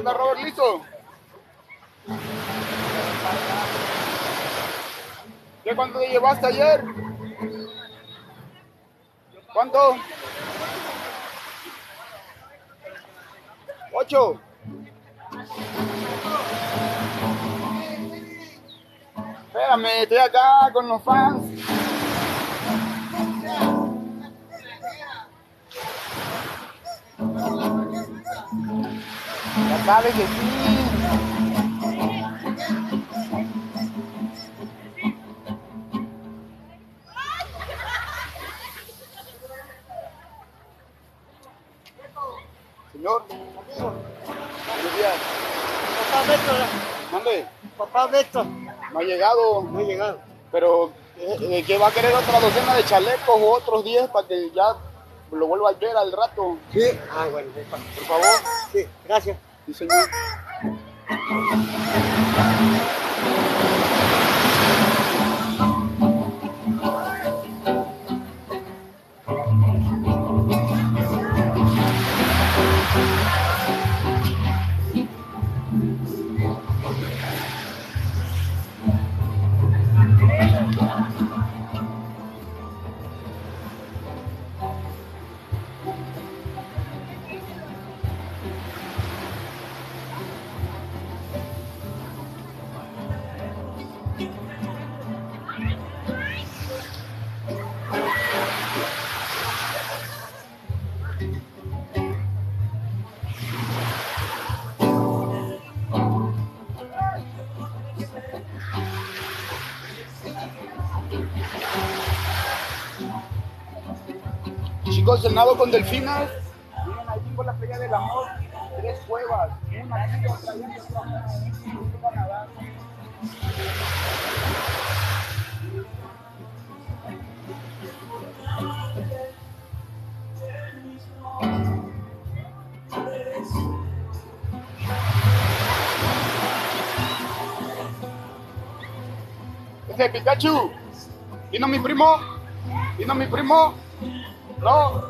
onda, Robert? ¿Listo? ¿Qué cuánto te llevaste ayer? ¿Cuánto? ¿Ocho? Espérame, estoy acá con los fans. Ya sabes que sí. Señor, buenos días. Papá Beto, Mande, papá Beto, no ha llegado, no ha llegado. pero eh, eh, que va a querer otra docena de chalecos o otros 10 para que ya lo vuelva a ver al rato, Sí, ah, bueno, papá. por favor. Sí, gracias. Sí, señor. Nado con delfinas. Miren ahí por la playa del amor. Tres cuevas. Una aquí, otra Pikachu. ¿Vino mi primo? ¿Vino mi primo? No.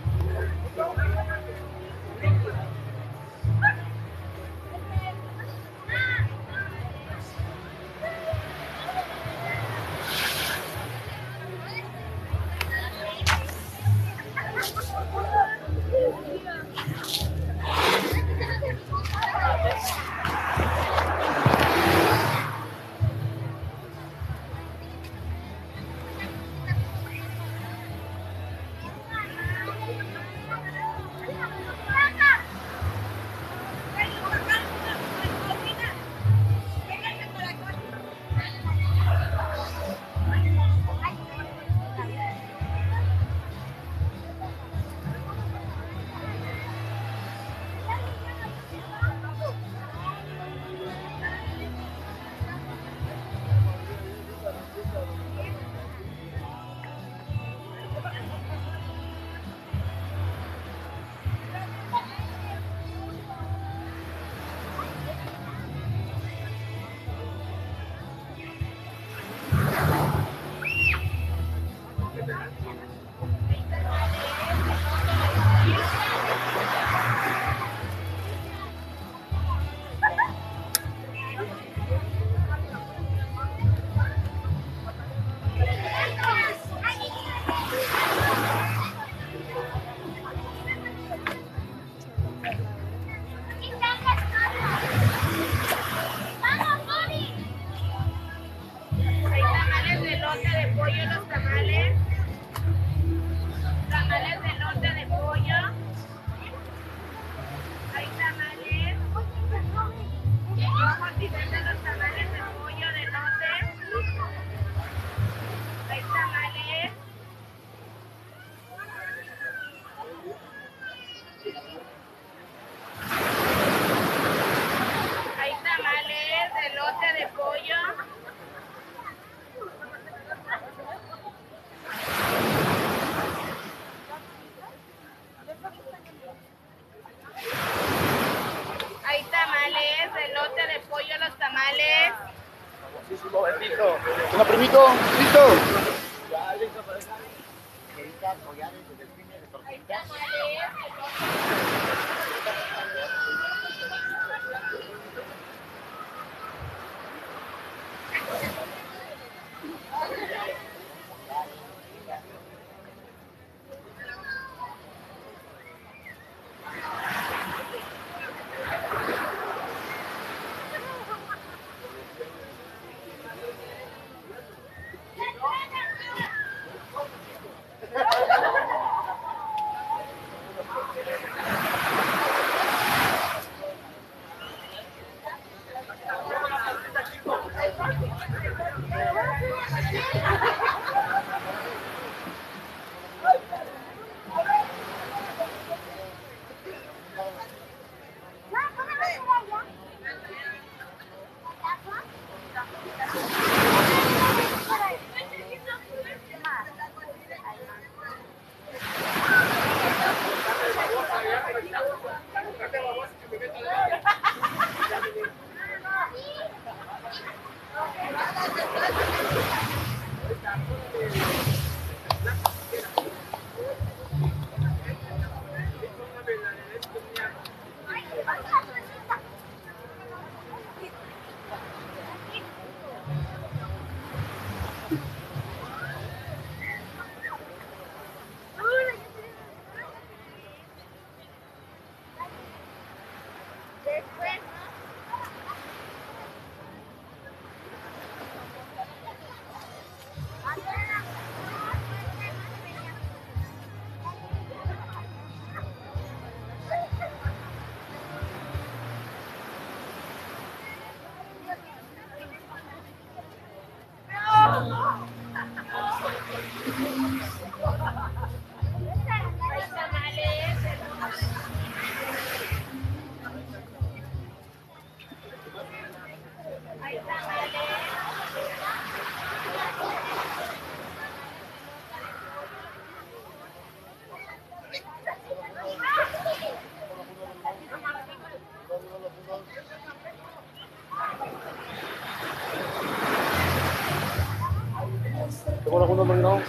Funda dominó.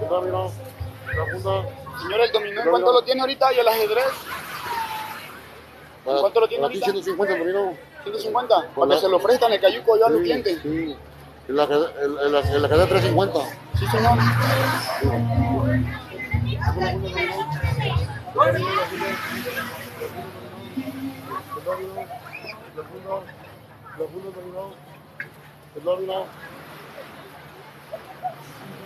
Tengo dominó. La funda. Señora, el dominó, ¿en cuánto lo tiene ahorita? ¿Y el ajedrez? Para- ¿Cuánto lo tiene ahorita? 150 dominó. 150. Para que se lo prestan el cayuco yo a los Sí, clientes. Sí. El ajedrez, el, el, el ajedrez 350. Sí, señor. La funda. La funda dominó. El dominó. Thank you.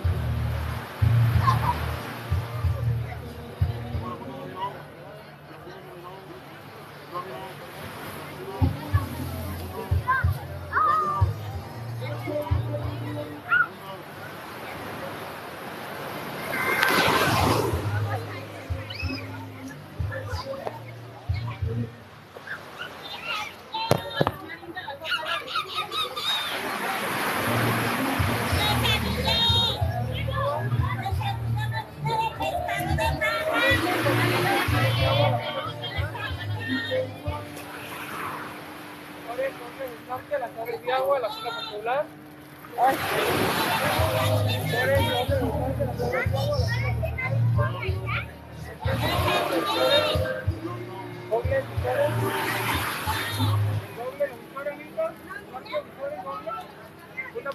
Una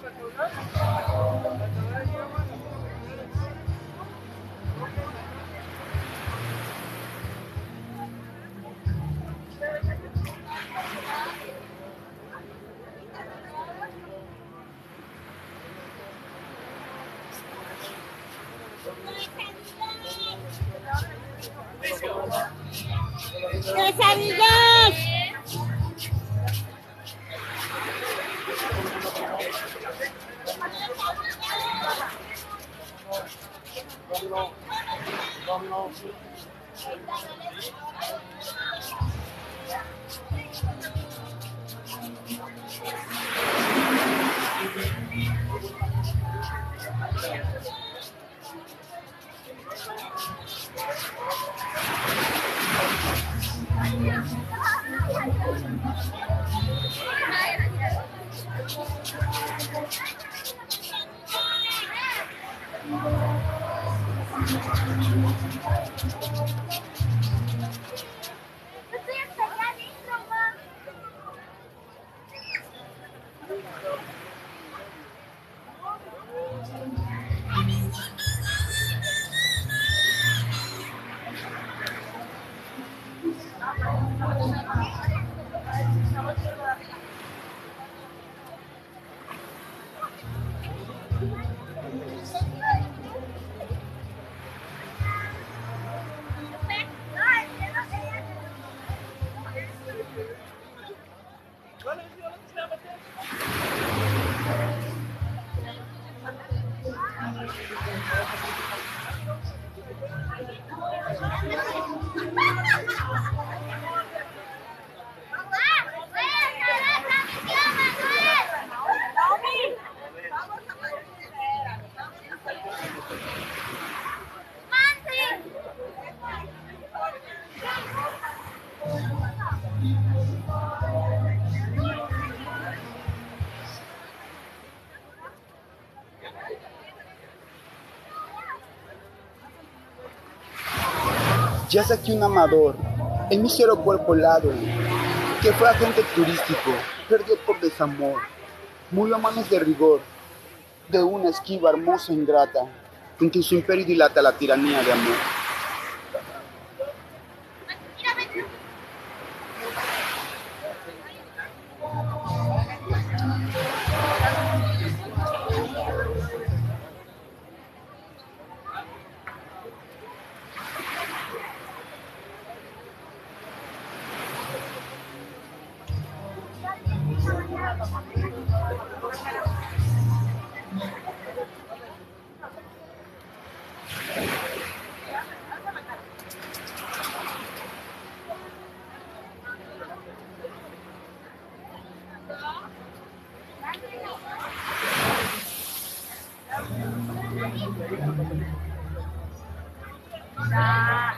Ya aquí un amador, el mísero cuerpo helado, que fue agente turístico, perdió por desamor, murió a manos de rigor, de una esquiva hermosa e ingrata, en que su imperio dilata la tiranía de amor. Nah.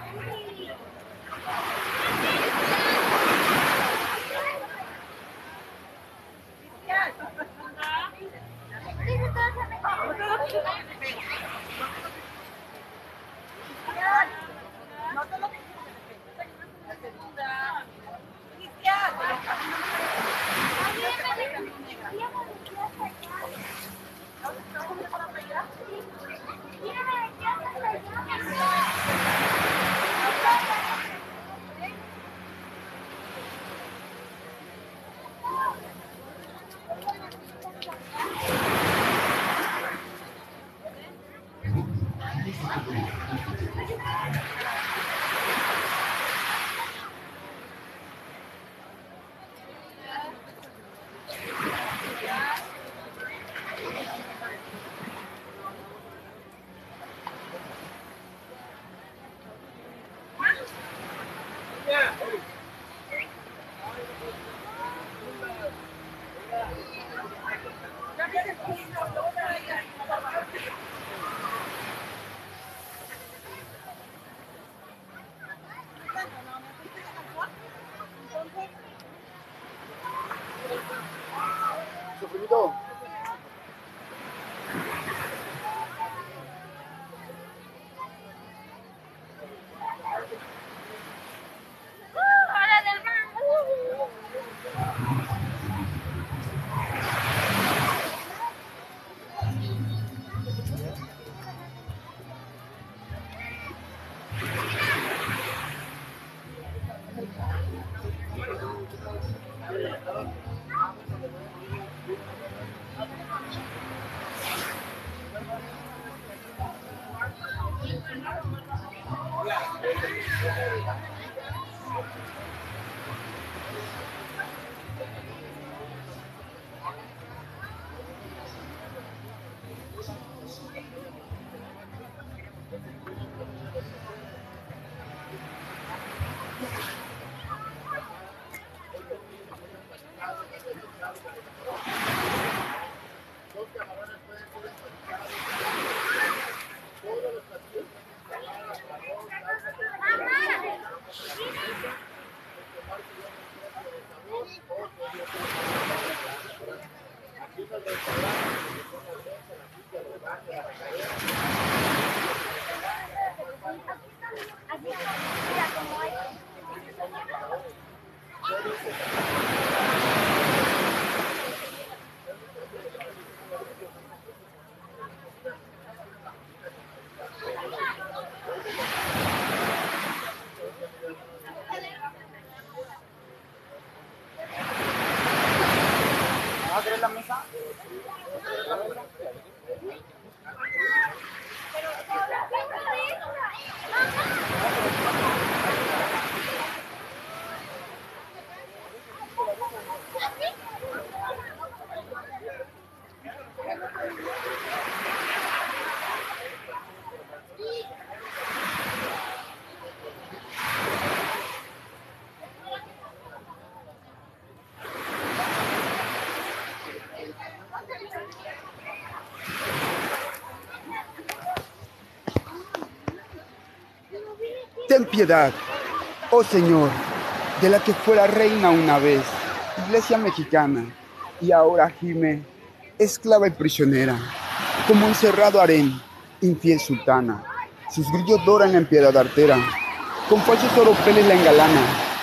Ten piedad, oh Señor, de la que fuera reina una vez, iglesia mexicana, y ahora gime, esclava y prisionera, como encerrado harén, infiel sultana. Sus grillos doran en piedad artera, con falsos oropeles la engalana,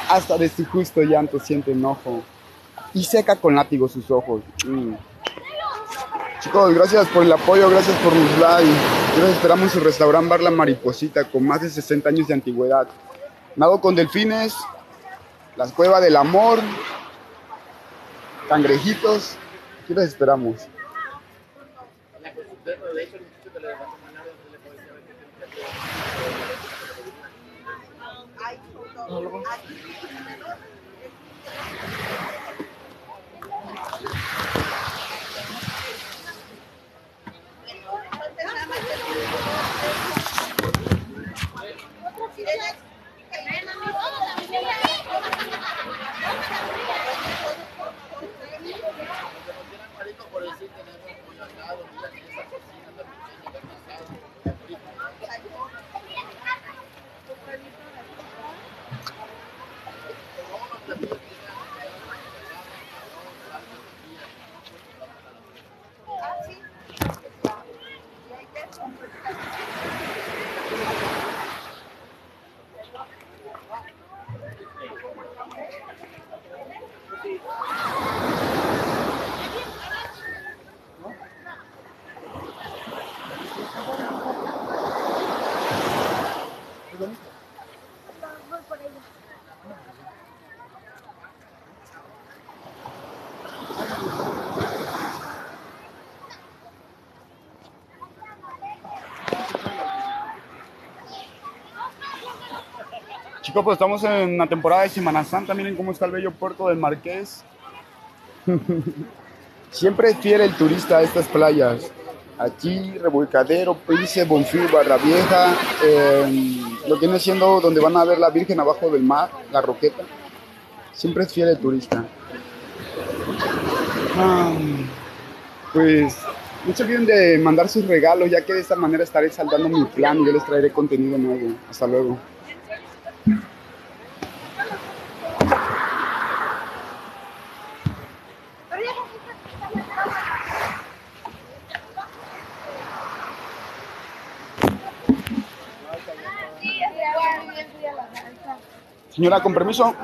hasta de su justo llanto siente enojo, y seca con látigo sus ojos. Mm. Chicos, gracias por el apoyo, gracias por los likes. Los esperamos en su restaurante Bar La Mariposita con más de 60 años de antigüedad. Nado con delfines, las cuevas del amor, cangrejitos. Aquí los esperamos. Pues estamos en la temporada de Semana Santa. Miren cómo está el bello puerto del Marqués. Siempre es fiel el turista a estas playas. Aquí, Revolcadero, Prince, Bonfil, Barra Vieja. eh, lo que viene siendo donde van a ver la Virgen abajo del mar, la Roqueta. Siempre es fiel el turista. Pues no se de mandar sus regalos, ya que de esta manera estaré saldando mi plan y yo les traeré contenido nuevo. Hasta luego. Señora, con permiso.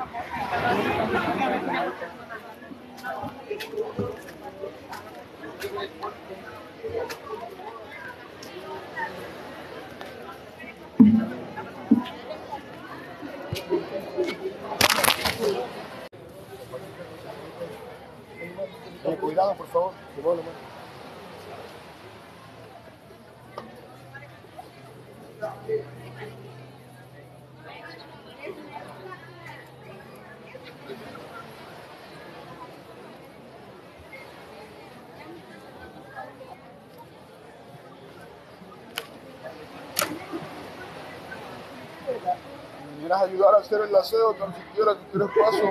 ayudar a hacer el aseo, tan siquiera que tres pasos.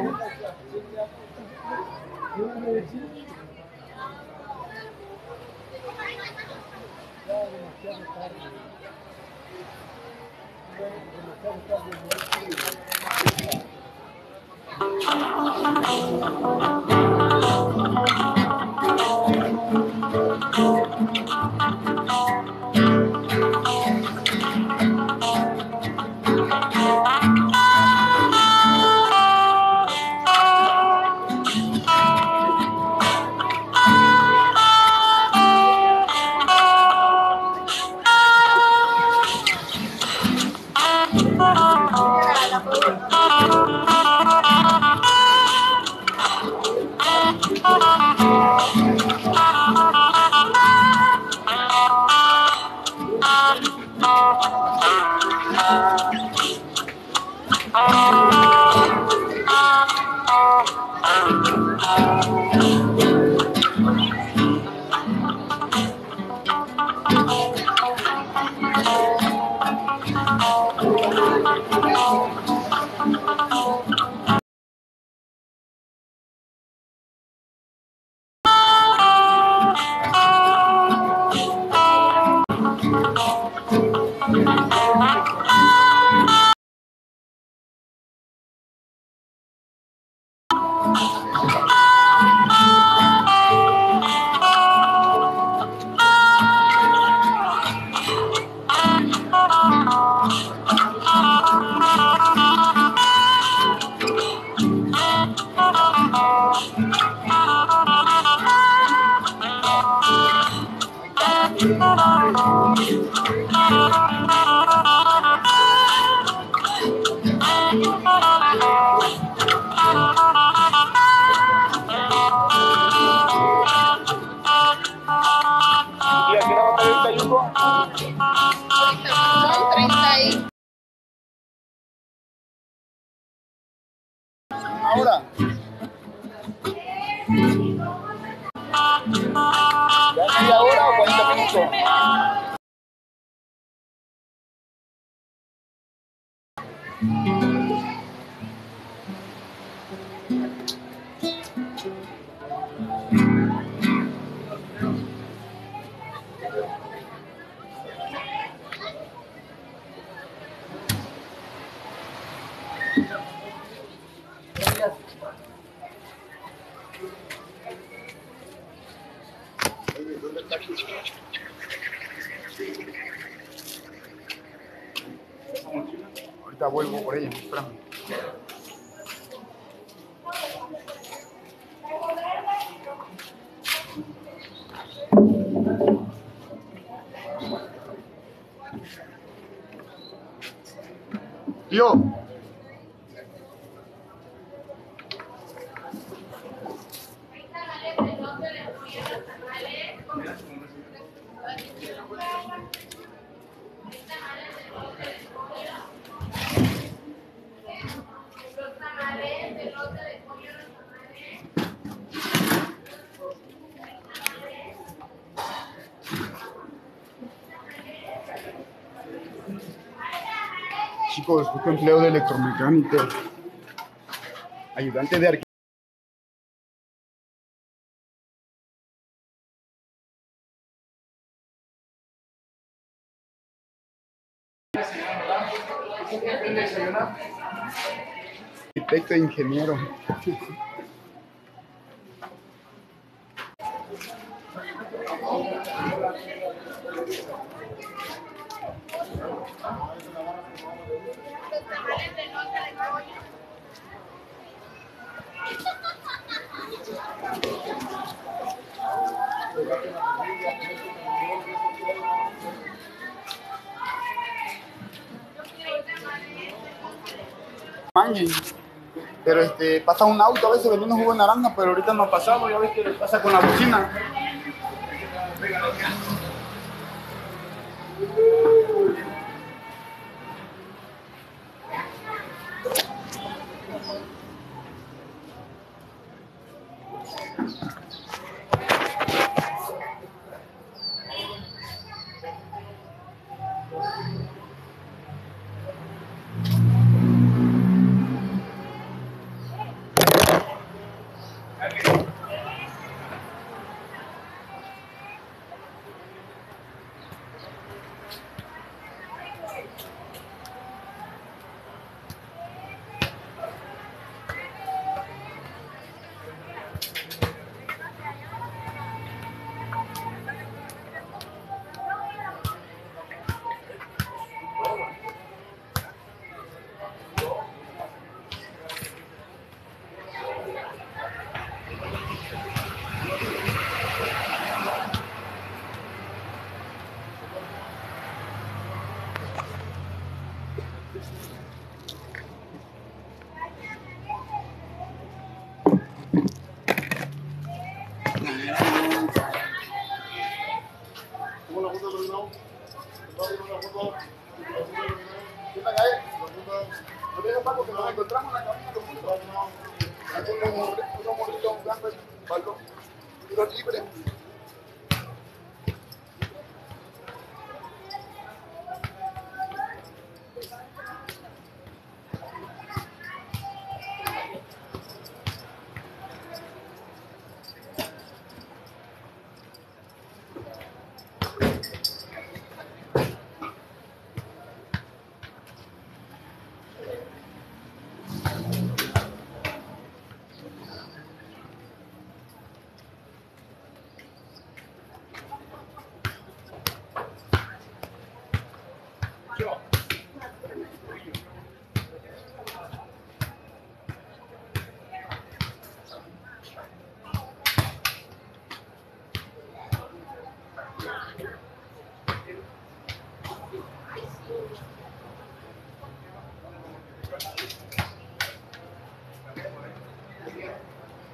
Son 30. Ahora. ¿Ya o 40 minutos? Chicos, busco empleo de electromecánico. Ayudante de arquitecto. Arquitecto e ingeniero. Mangui. Pero este, pasa un auto a veces vendiendo jugo de naranja, pero ahorita no ha pasado, ya ves que pasa con la bocina.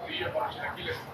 Villa por las tranquilas.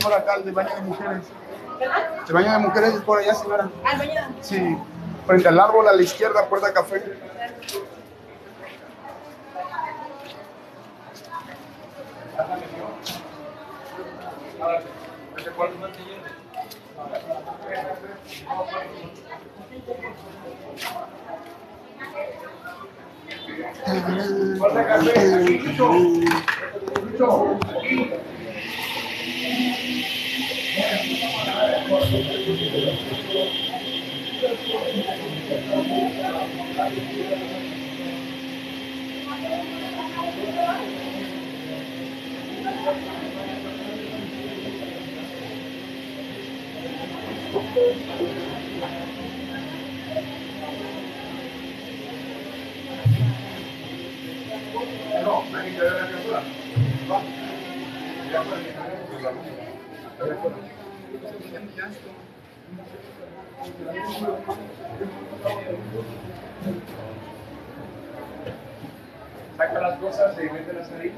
Por acá, el de baño de mujeres. El baño de mujeres es por allá, señora. Al baño. Sí, frente al árbol a la izquierda, puerta café. Falta café. Aquí, Lucho. Lucho, aquí. No, Saca las cosas y mételas ahí.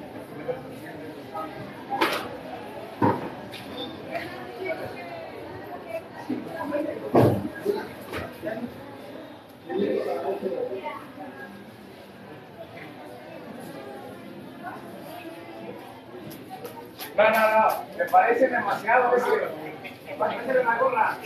No, no, no, me parece demasiado ese. Métele la gorra.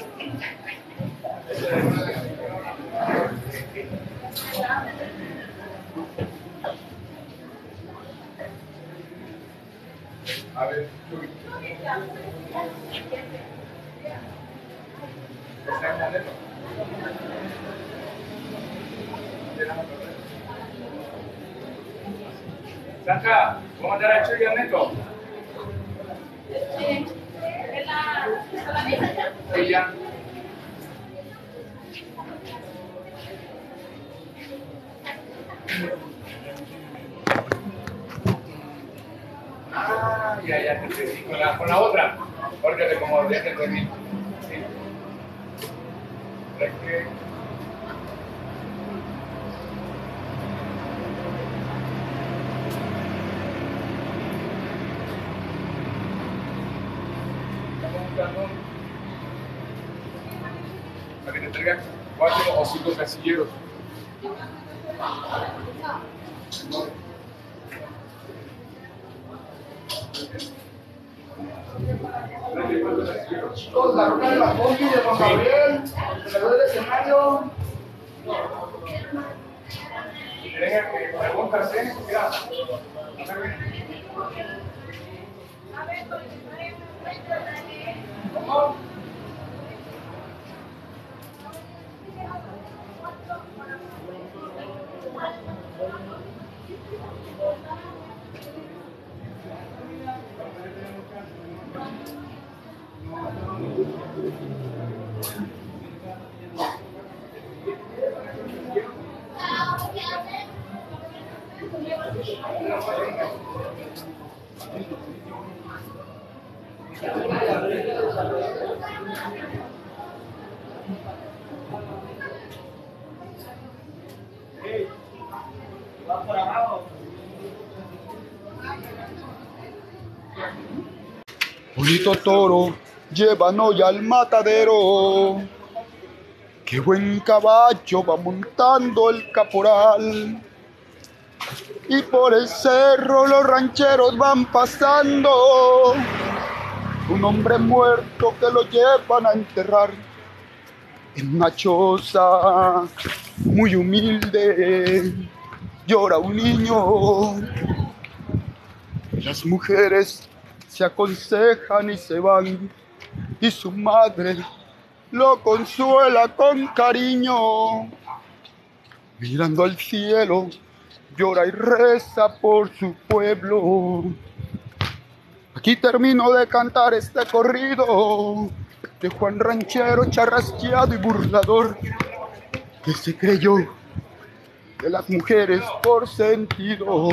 A ver, Está en modelo. Santa, ¿cómo te la hecho yo, Neto? Sí, ya. Ah. Con la, otra. Porque te como. Es que. Estamos buscando traiga cuatro o cinco casilleros. Chicos, la ruta de la combi de Juan Gabriel, alrededor del escenario. Si tienen que preguntas, ¿eh? Mira. ¿Cómo? Bonito toro, llévanos ya al matadero. Qué buen caballo va montando el caporal. Y por el cerro los rancheros van pasando. Un hombre muerto que lo llevan a enterrar en una choza muy humilde. Llora un niño. Las mujeres se aconsejan y se van. Y su madre lo consuela con cariño. Mirando al cielo, llora y reza por su pueblo. Aquí termino de cantar este corrido de Juan Ranchero, charrasqueado y burlador, que se creyó de las mujeres por sentido.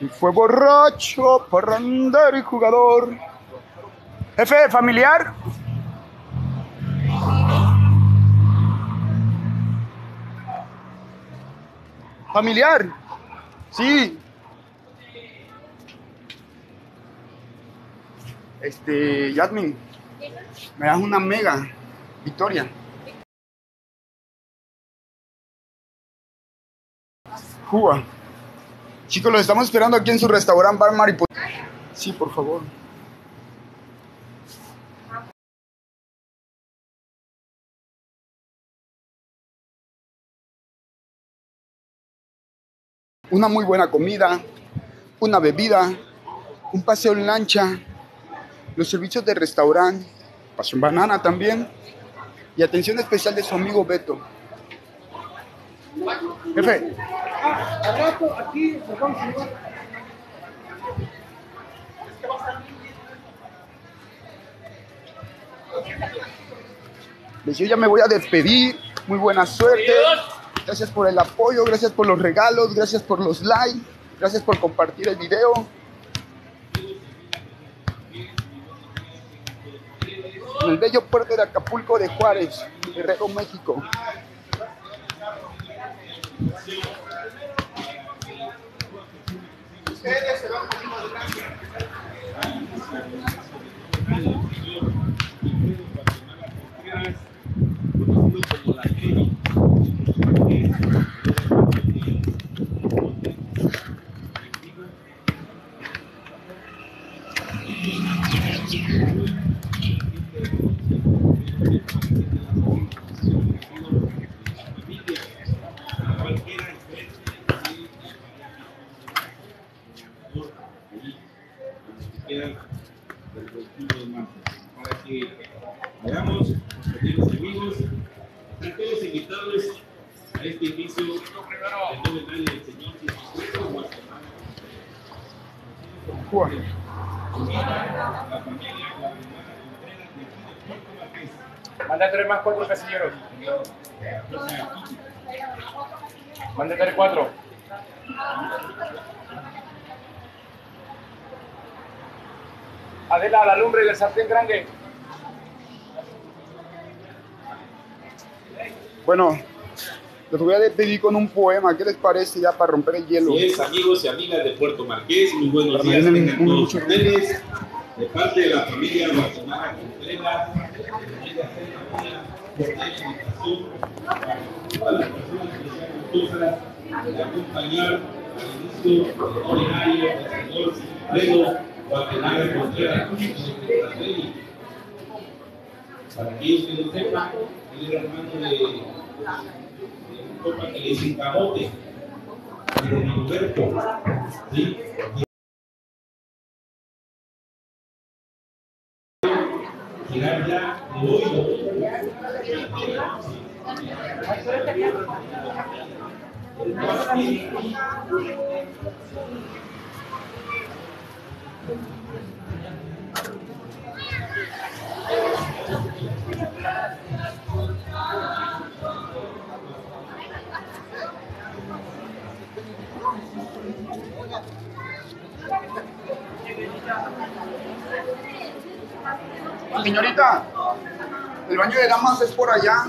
Y fue borracho, parrandero y jugador. Jefe, familiar. Familiar. Sí. Este, Yasmin, me das una mega, Victoria. Cuba. Chicos, los estamos esperando aquí en su restaurante Bar Mariposa. Sí, por favor. Una muy buena comida, una bebida, un paseo en lancha, los servicios de restaurante, paseo en banana también y atención especial de su amigo Beto. Jefe, Al rato aquí nos vamos a. Pues yo ya me voy a despedir. Muy buena suerte. Gracias por el apoyo, gracias por los regalos, gracias por los likes, gracias por compartir el video. En el bello puerto de Acapulco de Juárez, Guerrero, México. Ustedes se van con más gracias. queda del 21 de marzo, para que Veamos, queridos amigos, están todos invitados a este inicio del novenario del Señor Jesucristo, Guatemala. Juan. La familia de de. Manda tres más cuatro casilleros. Manda tres cuatro. Adela, la lumbre del sartén grande. Bueno, les voy a despedir con un poema. ¿Qué les parece ya para romper el hielo? Así es, amigos y amigas de Puerto Marqués, muy buenos días tengan un- todos ustedes. De parte de la familia Guatemala Contreras, para las personas que sean acompañar al del ordinario del señor Alfredo Guatemala Contreras, Para aquellos que no sepan, era hermano de, compa que ya. Señorita, el baño de damas es por allá.